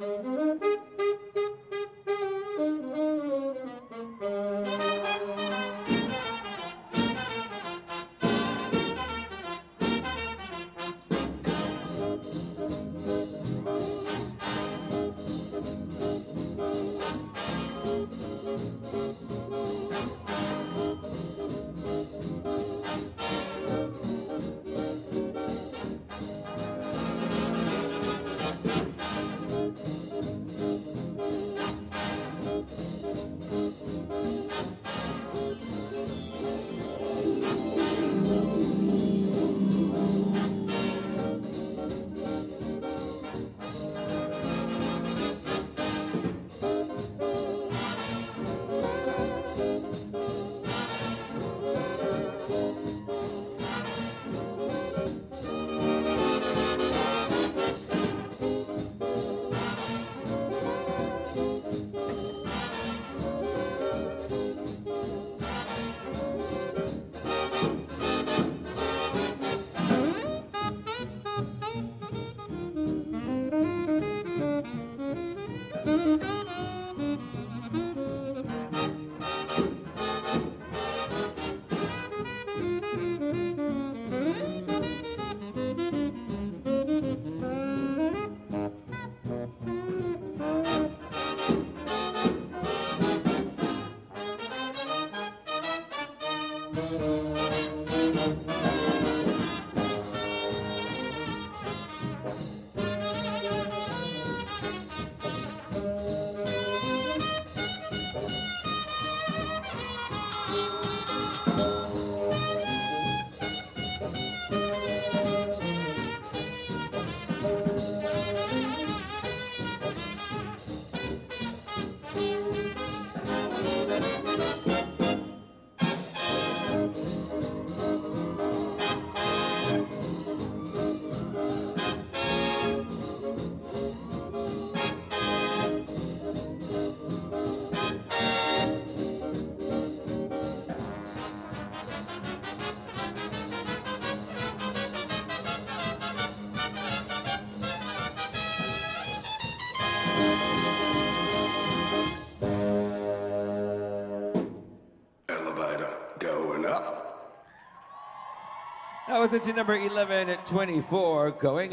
Elevator That was into number 11 at 24, going